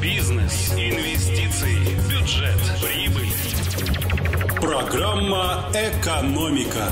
Бизнес, инвестиции, бюджет, прибыль. Программа «Экономика»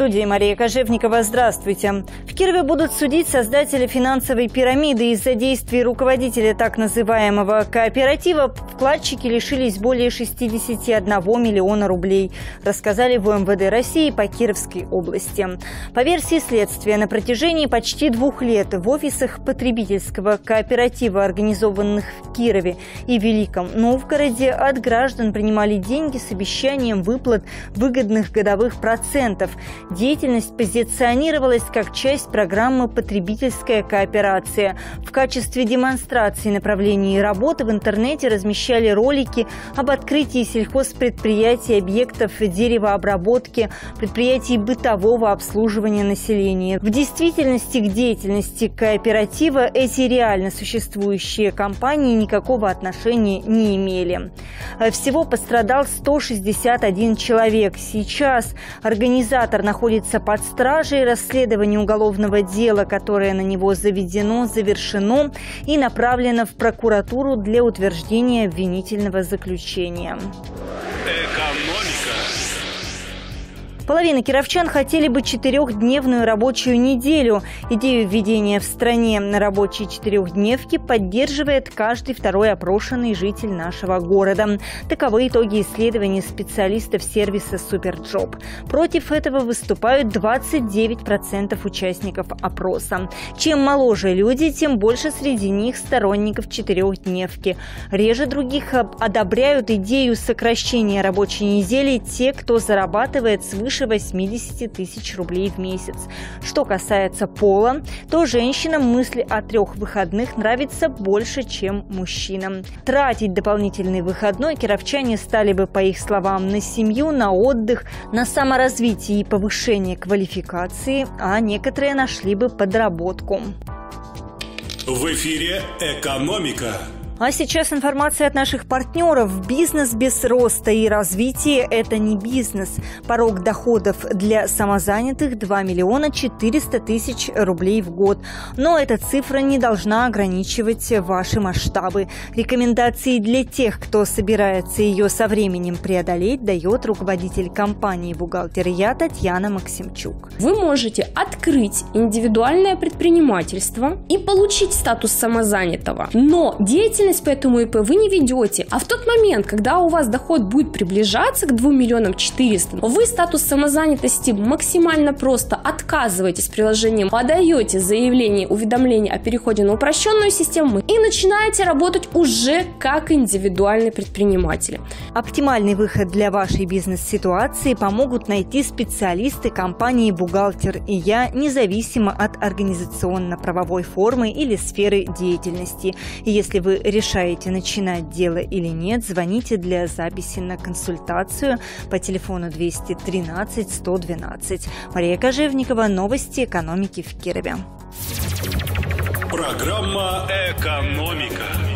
студии Мария Кожевникова. Здравствуйте. Кирове будут судить создатели финансовой пирамиды из-за действий руководителя так называемого кооператива. Вкладчики лишились более 61 миллиона рублей, рассказали в МВД России по Кировской области. По версии следствия, на протяжении почти двух лет в офисах потребительского кооператива, организованных в Кирове и Великом Новгороде, от граждан принимали деньги с обещанием выплат выгодных годовых процентов. Деятельность позиционировалась как часть программы «Потребительская кооперация». В качестве демонстрации направлений работы в интернете размещали ролики об открытии сельхозпредприятий, объектов деревообработки, предприятий бытового обслуживания населения. В действительности к деятельности кооператива эти реально существующие компании никакого отношения не имели. Всего пострадал 161 человек. Сейчас организатор находится под стражей. Расследование уголовного дела, которое на него заведено, завершено и направлено в прокуратуру для утверждения обвинительного заключения. Половина кировчан хотели бы четырехдневную рабочую неделю. Идею введения в стране рабочей четырехдневки поддерживает каждый второй опрошенный житель нашего города. Таковы итоги исследований специалистов сервиса SuperJob. Против этого выступают 29% участников опроса. Чем моложе люди, тем больше среди них сторонников четырехдневки. Реже других одобряют идею сокращения рабочей недели те, кто зарабатывает свыше свыше 80 тысяч рублей в месяц. Что касается пола, то женщинам мысли о трех выходных нравится больше, чем мужчинам. Тратить дополнительный выходной кировчане стали бы, по их словам, на семью, на отдых, на саморазвитие и повышение квалификации, а некоторые нашли бы подработку. В эфире «Экономика». А сейчас информация от наших партнеров. Бизнес без роста и развития – это не бизнес. Порог доходов для самозанятых – 2 миллиона 400 тысяч рублей в год. Но эта цифра не должна ограничивать ваши масштабы. Рекомендации для тех, кто собирается ее со временем преодолеть, дает руководитель компании «Бухгалтер Я» Татьяна Максимчук. Вы можете открыть индивидуальное предпринимательство и получить статус самозанятого. Но деятельность деятельность по этому ИП вы не ведете, а в тот момент, когда у вас доход будет приближаться к 2 миллионам 400, вы статус самозанятости максимально просто отказываетесь приложением, подаете заявление, уведомление о переходе на упрощенную систему и начинаете работать уже как индивидуальный предприниматель. Оптимальный выход для вашей бизнес-ситуации помогут найти специалисты компании «Бухгалтер» и «Я» независимо от организационно-правовой формы или сферы деятельности. Если вы решите решаете, начинать дело или нет, звоните для записи на консультацию по телефону 213 112. Мария Кожевникова, новости экономики в Кирове. Программа «Экономика».